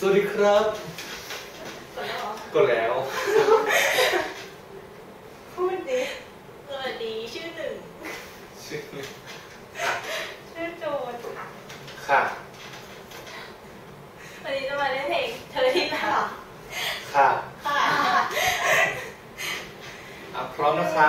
สวัสดีครับ ก็แล้ว พูดดิสวัสดีชื่อหนึ่ง ชื่อชื่อโจนค่ะ ค่ะ วันนี้จะมาเล่นเพลงเธอที่หลับค่ะ ค่ะอะพร้อมนะคะ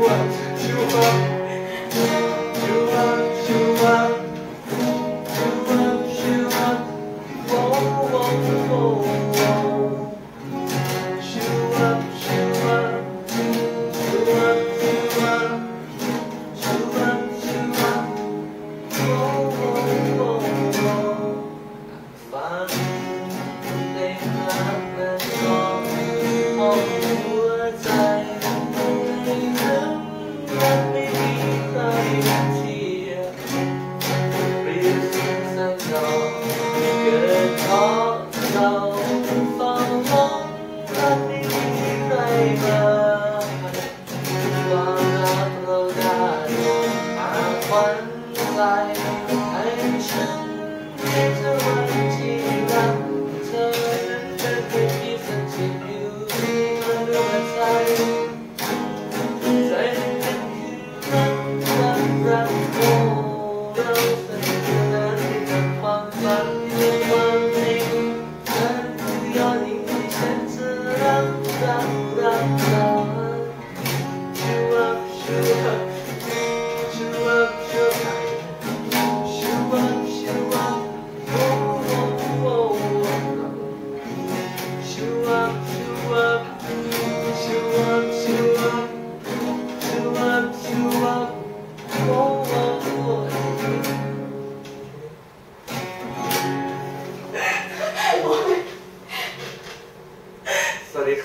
것 love.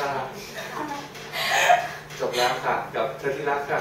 ค่ะ จบแล้วค่ะ กับเธอที่รักค่ะ